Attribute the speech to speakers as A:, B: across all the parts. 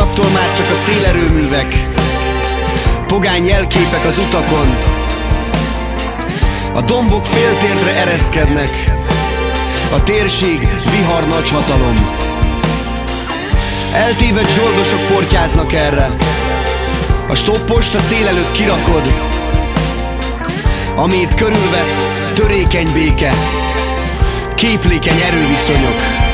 A: Holnaptól már csak a szélerőművek Pogány jelképek az utakon. A dombok féltérdre ereszkednek A térség vihar nagy hatalom Eltévedt zsoldosok portyáznak erre A stoppost a cél előtt kirakod Amit körülvesz törékeny béke Képlékeny erőviszonyok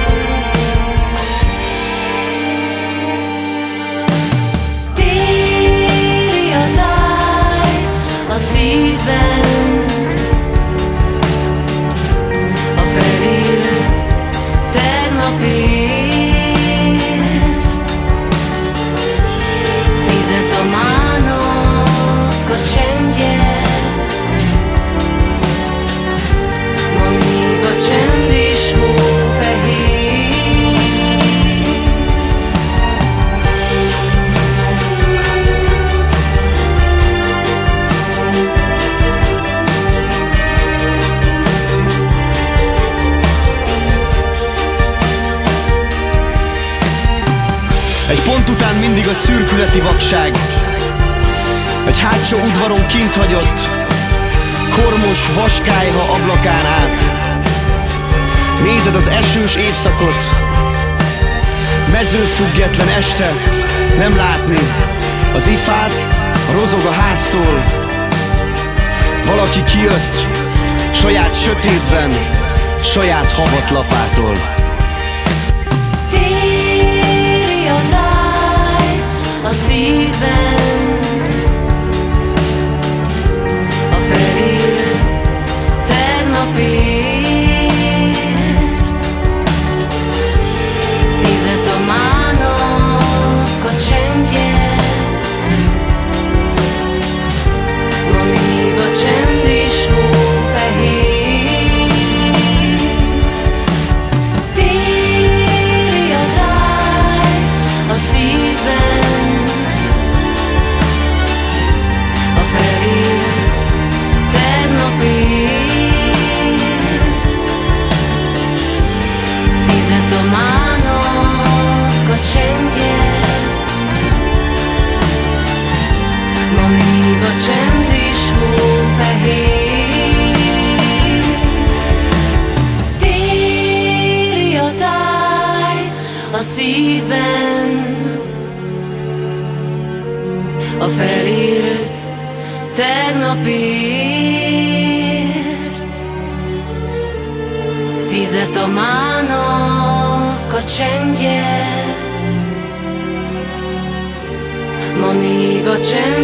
A: Egy pont után mindig a szürkületi vakság. Egy hátsó udvaron kint hagyott Kormos vaskályha ablakán át. Nézed az esős évszakot Mezőfüggetlen este Nem látni. Az ifát rozog a háztól Valaki kijött Saját sötétben Saját havatlapától
B: a a felírt tegnapért fizet a mának a csendje ma még a csend